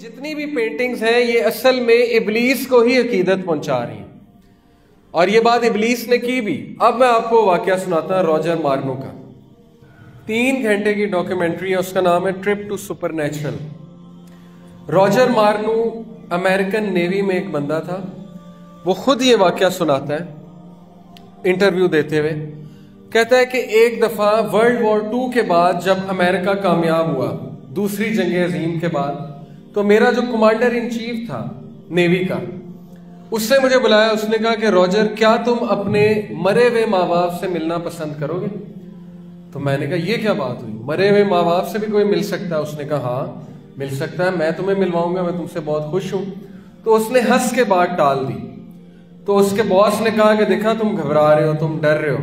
जितनी भी पेंटिंग्स हैं, ये असल में इबलीस को ही अकीदत पहुँचा रही हैं। और ये बात इबलीस ने की भी। अब मैं आपको वाक्य सुनाता हूँ रॉजर मार्नो का। तीन घंटे की डॉक्यूमेंट्री है, उसका नाम है ट्रिप टू सुपर रॉजर मार्नो अमेरिकन नेवी में एक बंदा था। वो खुद ये वाक्य सुनाता है इंटरव्यू देते हुए। कहता है कि एक दफ़ा वर्ल्ड वॉर टू के बाद जब अमेरिका कामयाब हुआ, दूसरी जंग अजीम के बाद तो मेरा जो कमांडर इन चीफ था नेवी का, उससे मुझे बुलाया, उसने कहा कि रॉजर क्या तुम अपने मरे हुए माँ बाप से मिलना पसंद करोगे? तो मैंने कहा, ये क्या बात हुई? मरे हुए माँ बाप से भी कोई मिल सकता है? उसने कहा हाँ मिल सकता है, मैं तुम्हें मिलवाऊँगा, मैं तुमसे बहुत खुश हूँ। तो उसने हंस के बाद टाल दी। तो उसके बॉस ने कहा कि, देखा, तुम घबरा रहे हो, तुम डर रहे हो।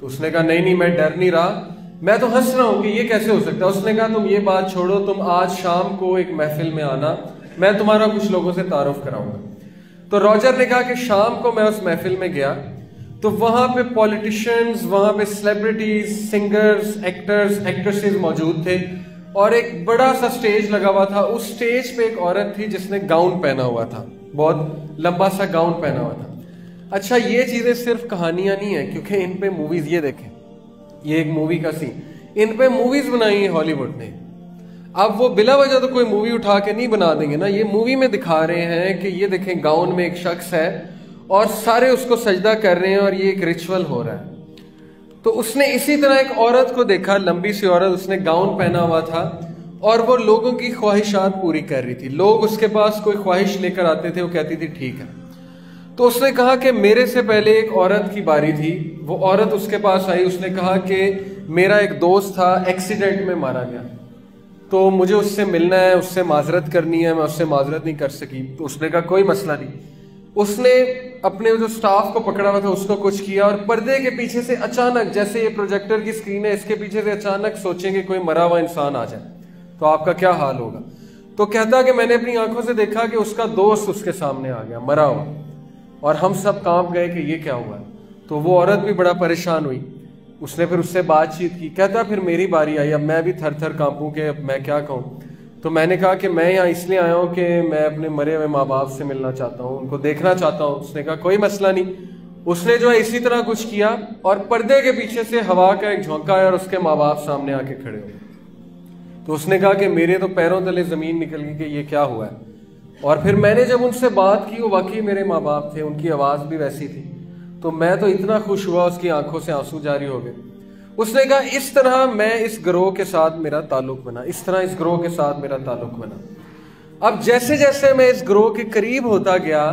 तो उसने कहा, नहीं नहीं, मैं डर नहीं रहा मैं तो हंस रहा हूँ कि ये कैसे हो सकता है? उसने कहा, तुम ये बात छोड़ो, तुम आज शाम को एक महफिल में आना, मैं तुम्हारा कुछ लोगों से तारुफ कराऊँगा. तो रॉजर ने कहा कि शाम को मैं उस महफिल में गया तो वहाँ पे पॉलिटिशियंस, वहाँ पे सेलिब्रिटीज सिंगर्स एक्टर्स एक्ट्रेसेस मौजूद थे, और एक बड़ा सा स्टेज लगा हुआ था। उस स्टेज पे एक औरत थी जिसने गाउन पहना हुआ था, बहुत लंबा सा गाउन पहना हुआ था। अच्छा ये चीज़ें सिर्फ़ कहानियाँ नहीं है, क्योंकि इन पे मूवीज़ ये देखें। ये एक मूवी का सीन इन पे मूवीज़ बनाई है हॉलीवुड ने. अब वो बिला वजह तो कोई मूवी उठा के नहीं बना देंगे ना. ये मूवी में दिखा रहे हैं कि ये देखें गाउन में एक शख्स है और सारे उसको सजदा कर रहे हैं और ये एक रिचुअल हो रहा है। तो उसने इसी तरह एक औरत को देखा, लंबी सी औरत, उसने गाउन पहना हुआ था और वो लोगों की ख्वाहिशात पूरी कर रही थी। लोग उसके पास कोई ख्वाहिश लेकर आते थे, वो कहती थी, ठीक है। तो उसने कहा कि मेरे से पहले एक औरत की बारी थी। वो औरत उसके पास आई, उसने कहा कि मेरा एक दोस्त था, एक्सीडेंट में मारा गया। तो मुझे उससे मिलना है, उससे माजरत करनी है, मैं उससे माजरत नहीं कर सकी। तो उसने कहा, कोई मसला नहीं। उसने अपने जो स्टाफ को पकड़ा हुआ था, उसको कुछ किया और पर्दे के पीछे से अचानक, जैसे ये प्रोजेक्टर की स्क्रीन है, इसके पीछे से अचानक सोचेंगे कोई मरा हुआ इंसान आ जाए तो आपका क्या हाल होगा? तो कहता कि मैंने अपनी आँखों से देखा कि उसका दोस्त उसके सामने आ गया, मरा हुआ। और हम सब काँप गए कि ये क्या हुआ? तो वो औरत भी बड़ा परेशान हुई। उसने फिर उससे बातचीत की। कहता, फिर मेरी बारी आई, अब मैं भी थर थर कांपू के अब मैं क्या कहूँ? तो मैंने कहा कि मैं यहाँ इसलिए आया हूँ कि मैं अपने मरे हुए माँ बाप से मिलना चाहता हूँ, उनको देखना चाहता हूँ। उसने कहा, कोई मसला नहीं। उसने जो है इसी तरह कुछ किया और पर्दे के पीछे से हवा का एक झोंका आया और उसके माँ बाप सामने आके खड़े हो तो उसने कहा कि मेरे तो पैरों तले ज़मीन निकल गई कि ये क्या हुआ है? और फिर मैंने जब उनसे बात की, वो वाकई मेरे माँ बाप थे, उनकी आवाज़ भी वैसी थी। तो मैं तो इतना खुश हुआ, उसकी आँखों से आँसू जारी हो गए। उसने कहा, इस तरह मैं इस ग्रोह के साथ मेरा ताल्लुक बना, इस तरह इस ग्रोह के साथ मेरा ताल्लुक बना। अब जैसे जैसे मैं इस ग्रोह के करीब होता गया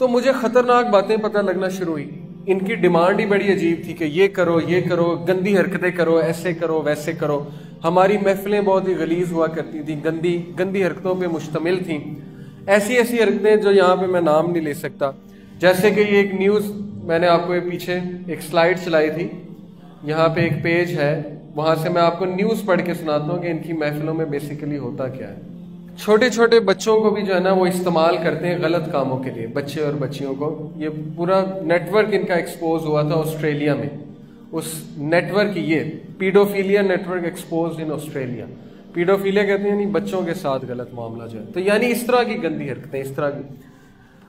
तो मुझे खतरनाक बातें पता लगना शुरू हुई। इनकी डिमांड ही बड़ी अजीब थी कि ये करो ये करो, गंदी हरकतें करो, ऐसे करो, वैसे करो। हमारी महफिलें बहुत ही गलीज हुआ करती थी, गंदी गंदी हरकतों पे मुश्तमिल थी। ऐसी ऐसी हरकतें जो यहाँ पे मैं नाम नहीं ले सकता। जैसे कि ये एक न्यूज़ मैंने आपको ये पीछे एक स्लाइड चलाई थी। यहाँ पे एक पेज है। वहाँ से मैं आपको न्यूज़ पढ़ के सुनाता हूँ कि इनकी महफिलों में बेसिकली होता क्या है। छोटे छोटे बच्चों को भी जो है ना वो इस्तेमाल करते हैं गलत कामों के लिए, बच्चे और बच्चियों को। ये पूरा नेटवर्क इनका एक्सपोज हुआ था ऑस्ट्रेलिया में। उस नेटवर्क ये paedophilia network expose in Australia paedophilia कहते हैं नहीं बच्चों के साथ गलत मामला जो है। तो यानी इस तरह की गंदी हरकतें, इस तरह की।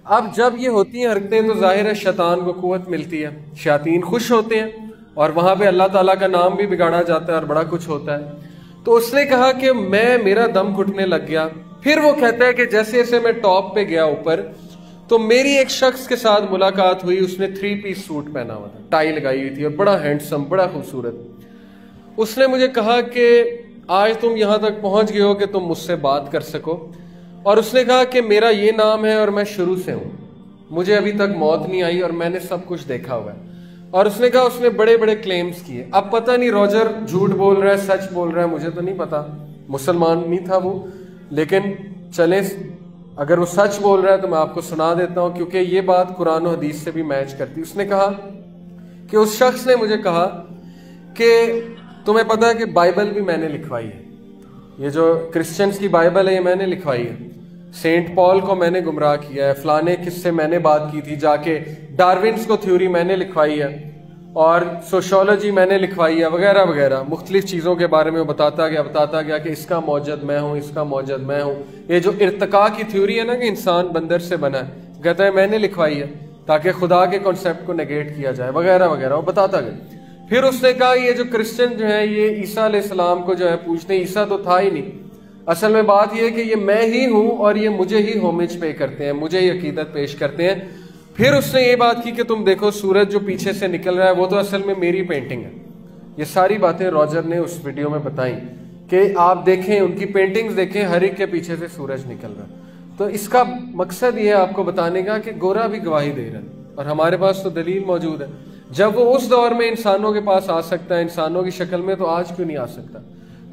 अब जब ये होती हैं हरकतें तो ज़ाहिर है शैतान को कुत मिलती है। शातीन खुश होते हैं, और वहाँ पे अल्लाह ताला का नाम भी बिगाड़ा जाता है और बड़ा कुछ होता है। तो उसने कहा कि मैं, मेरा दम घुटने लग गया। फिर वो कहता है कि जैसे जैसे मैं टॉप पे गया ऊपर तो मेरी एक शख्स के साथ मुलाकात हुई, उसने थ्री पीस सूट पहना हुआ था। टाई लगाई हुई थी और बड़ा हैंडसम बड़ा खूबसूरत। उसने मुझे कहा कि आज तुम यहाँ तक पहुँच गए हो कि तुम मुझसे बात कर सको। और उसने कहा कि मेरा ये नाम है और मैं शुरू से हूँ। मुझे अभी तक मौत नहीं आई और मैंने सब कुछ देखा हुआ है। और उसने कहा, उसने बड़े बड़े क्लेम्स किए। अब पता नहीं रॉजर झूठ बोल रहा है, सच बोल रहा है, मुझे तो नहीं पता। मुसलमान नहीं था वो। लेकिन चले, अगर वो सच बोल रहा है तो मैं आपको सुना देता हूँ, क्योंकि ये बात कुरान और हदीस से भी मैच करती उसने कहा कि उस शख्स ने मुझे कहा कि तुम्हें पता है कि बाइबल भी मैंने लिखवाई है। ये जो क्रिश्चियंस की बाइबल है, ये मैंने लिखवाई है। सेंट पॉल को मैंने गुमराह किया है, फलाने किससे मैंने बात की थी, जाके डार्विन्स को थ्योरी मैंने लिखवाई है, और सोशोलॉजी मैंने लिखवाई है, वगैरह वगैरह। मुख्तलिफ़ चीज़ों के बारे में बताता गया बताता गया कि इसका मौजद मैं हूँ, इसका मौजद मैं हूँ। ये जो इरतका की थ्योरी है ना कि इंसान बंदर से बना है, कहता है मैंने लिखवाई है, ताकि खुदा के कॉन्सेप्ट को नेगेट किया जाए, वगैरह वगैरह, वो बताता गया। फिर उसने कहा, ये जो क्रिश्चियन जो है, ये ईसा सलाम को जो है, पूछते ईसा तो था ही नहीं। असल में बात यह है कि ये मैं ही हूँ और ये मुझे ही होमेज पे करते हैं, मुझे ही अकीदत पेश करते हैं। फिर उसने ये बात की कि तुम देखो, सूरज जो पीछे से निकल रहा है, वो तो असल में मेरी पेंटिंग है। ये सारी बातें रॉजर ने उस वीडियो में बताई कि आप देखें, उनकी पेंटिंग्स देखें, हर एक के पीछे से सूरज निकल रहा है। तो इसका मकसद ये है आपको बताने का कि गोरा भी गवाही दे रहा है और हमारे पास तो दलील मौजूद है। जब वो उस दौर में इंसानों के पास आ सकता है, इंसानों की शक्ल में तो आज क्यों नहीं आ सकता?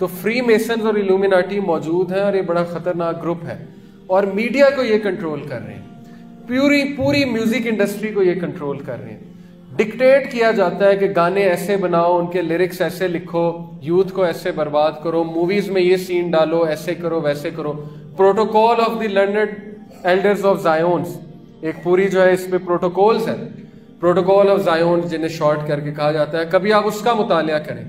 तो फ्री मेसन और इल्यूमिनाटी मौजूद है और ये बड़ा खतरनाक ग्रुप है। और मीडिया को ये कंट्रोल कर रहे हैं। पूरी पूरी म्यूज़िक इंडस्ट्री को ये कंट्रोल कर रहे हैं। डिक्टेट किया जाता है कि गाने ऐसे बनाओ, उनके लिरिक्स ऐसे लिखो यूथ को ऐसे बर्बाद करो मूवीज़ में ये सीन डालो, ऐसे करो, वैसे करो। Protocol of the learned elders of Zions एक पूरी जो है इसमें प्रोटोकॉल्स है। प्रोटोकॉल ऑफ़ जायोन जिन्हें शॉर्ट करके कहा जाता है, कभी आप उसका मुताल करें।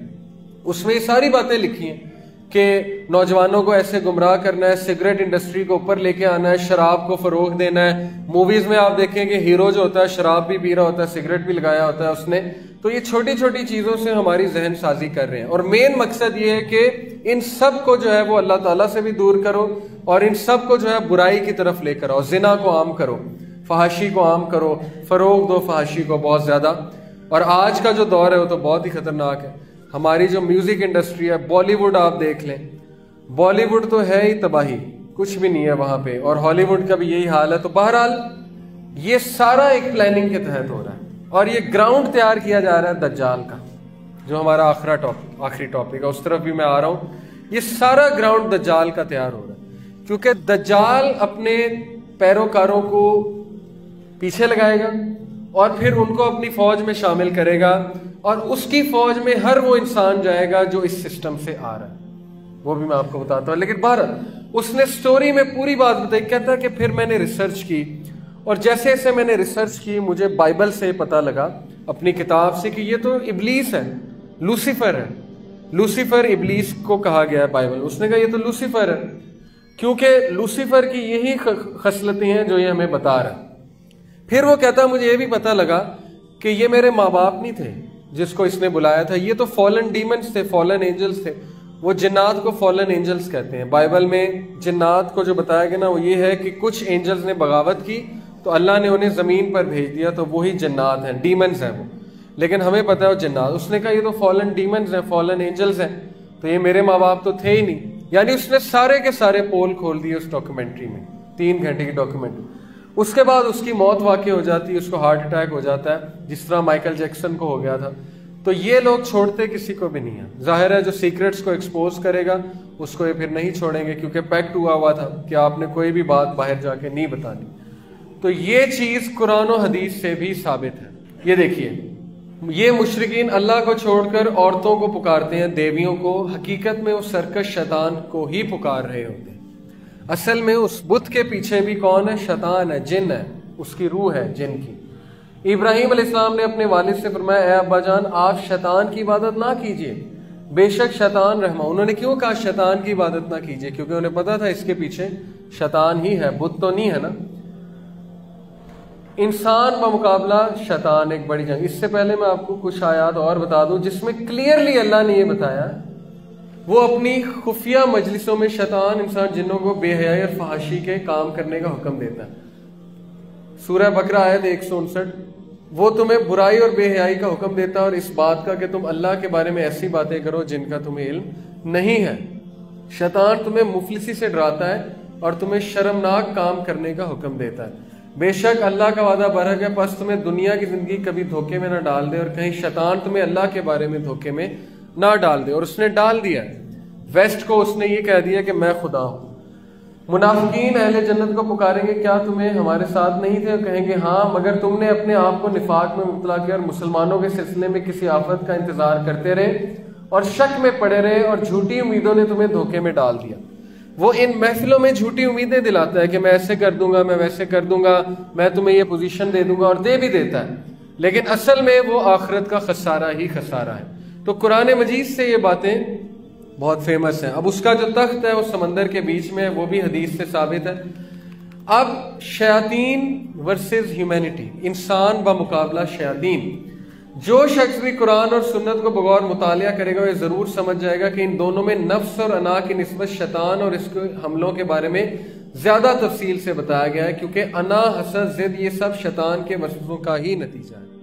उसमें ये सारी बातें लिखी हैं कि नौजवानों को ऐसे गुमराह करना है, सिगरेट इंडस्ट्री को ऊपर लेके आना है, शराब को फरोग देना है। मूवीज़ में आप देखें कि हीरो जो होता है, शराब भी पी रहा होता है, सिगरेट भी लगाया होता है उसने। तो ये छोटी छोटी चीज़ों से हमारी जहन साजी कर रहे हैं। और मेन मकसद ये है कि इन सबको जो है वो अल्लाह ताला से भी दूर करो और इन सबको जो है बुराई की तरफ़ लेकर आओ, जिना को आम करो। फहाशी को आम करो, फरोग दो फहाशी को बहुत ज़्यादा। और आज का जो दौर है वो तो बहुत ही खतरनाक है। हमारी जो म्यूज़िक इंडस्ट्री है, बॉलीवुड आप देख लें। बॉलीवुड तो है ही तबाही, कुछ भी नहीं है वहाँ पे। और हॉलीवुड का भी यही हाल है। तो बहरहाल, ये सारा एक प्लानिंग के तहत हो रहा है। और ये ग्राउंड तैयार किया जा रहा है दज्जाल का, जो हमारा आखिरा टॉपिक आखिरी टॉपिक है। उस तरफ़ भी मैं आ रहा हूँ। ये सारा ग्राउंड दज्जाल का तैयार हो रहा है। क्योंकि दज्जाल अपने पैरोकारों को पीछे लगाएगा और फिर उनको अपनी फौज में शामिल करेगा और उसकी फौज में हर वो इंसान जाएगा जो इस सिस्टम से आ रहा है। वो भी मैं आपको बताता हूँ। लेकिन भारत उसने स्टोरी में पूरी बात बताई। कहता है कि फिर मैंने रिसर्च की और जैसे जैसे मैंने रिसर्च की, मुझे बाइबल से पता लगा अपनी किताब से कि ये तो इबलीस है लूसीफर है। लूसीफर इबलीस को कहा गया है बाइबल उसने कहा, ये तो लूसीफर है। क्योंकि लूसीफर की यही खसलतें हैं जो ये हमें बता रहा है। फिर वो कहता मुझे ये भी पता लगा कि ये मेरे माँ बाप नहीं थे, जिसको इसने बुलाया था। ये तो फॉलन डीमंस थे फॉलन एंजल्स थे। वो जिन्नात को फॉलन एंजल्स कहते हैं। बाइबल में जिन्नात को जो बताया गया ना, वो ये है कि कुछ एंजल्स ने बगावत की तो अल्लाह ने उन्हें ज़मीन पर भेज दिया तो वही जन्नात हैं डीमंस हैं वो। लेकिन हमें पता है वो जन्नात, उसने कहा, ये तो फॉलन डीमंस हैं फॉलन एंजल्स हैं तो ये मेरे माँ बाप तो थे ही नहीं। यानी उसने सारे के सारे पोल खोल दिए उस डॉक्यूमेंट्री में, तीन घंटे की डॉक्यूमेंट्री उसके बाद उसकी मौत वाकई हो जाती है, उसको हार्ट अटैक हो जाता है, जिस तरह माइकल जैक्सन को हो गया था। तो ये लोग छोड़ते किसी को भी नहीं है। ज़ाहिर है जो सीक्रेट्स को एक्सपोज करेगा, उसको ये फिर नहीं छोड़ेंगे, क्योंकि पैक्ट हुआ हुआ था कि आपने कोई भी बात बाहर जाके नहीं बतानी तो ये चीज़ कुरान हदीस से भी साबित है। ये देखिए, ये मुशरकिन अल्लाह को छोड़कर औरतों को पुकारते हैं, देवियों को। हकीकत में वो सरकश शैतान को ही पुकार रहे होते हैं। असल में उस बुत के पीछे भी कौन है? शैतान है, जिन है। उसकी रूह है जिन की इब्राहिम अलैहिस्सलाम ने अपने वालिद से फरमाया अब्बा जान, आप शैतान की इबादत ना कीजिए। बेशक शैतान रहमा उन्होंने क्यों कहा शैतान की इबादत ना कीजिए? क्योंकि उन्हें पता था इसके पीछे शैतान ही है बुत तो नहीं है ना? इंसान ब मुकाबला शैतान एक बड़ी जंग। इससे पहले मैं आपको कुछ आयात और बता दूँ, जिसमें क्लियरली अल्लाह ने यह बताया वो अपनी खुफिया मजलिसों में शैतान, इंसान जिन्नों को बेहयाई और फहाशी के काम करने का हुक्म देता है। सूरह बकरा आयत एक सौ उनसठ, वो तुम्हें बुराई और बेहयाई का हुक्म देता है और इस बात का कि तुम अल्लाह के बारे में ऐसी बातें करो जिनका तुम्हें इल्म नहीं है। शैतान तुम्हें मुफलिसी से डराता है और तुम्हें शर्मनाक काम करने का हुक्म देता है। बेशक अल्लाह का वादा बरक है बस तुम्हें दुनिया की ज़िंदगी कभी धोखे में ना डाल दे और कहीं शैतान तुम्हें अल्लाह के बारे में धोखे में ना डाल दे और उसने डाल दिया वेस्ट को उसने ये कह दिया कि मैं खुदा हूँ। मुनाफिकीन अहले जन्नत को पुकारेंगे, क्या तुम्हें हमारे साथ नहीं थे? कहेंगे हाँ मगर तुमने अपने आप को निफाक में मुबला किया और मुसलमानों के सिलसिले में किसी आफत का इंतज़ार करते रहे और शक में पड़े रहे और झूठी उम्मीदों ने तुम्हें धोखे में डाल दिया। वो इन महफिलों में झूठी उम्मीदें दिलाता है कि मैं ऐसे कर दूँगा, मैं वैसे कर दूँगा, मैं तुम्हें ये पोजीशन दे दूँगा और दे भी देता है। लेकिन असल में वो आखिरत का खसारा ही खसारा है। तो कुरान मजीद से ये बातें बहुत फ़ेमस हैं। अब उसका जो तख्त है वो समंदर के बीच में है वो भी हदीस से साबित है। अब शयातीन वर्सेस ह्यूमैनिटी इंसान ब मुकाबला शयातीन। जो शख्स भी कुरान और सुन्नत को बगौर मुताल करेगा वह ज़रूर समझ जाएगा कि इन दोनों में नफ्स और अना की नस्बत शैतान और इसके हमलों के बारे में ज़्यादा तफसील से बताया गया है, क्योंकि अना हसद जिद, ये सब शैतान के वसूलों का ही नतीजा है।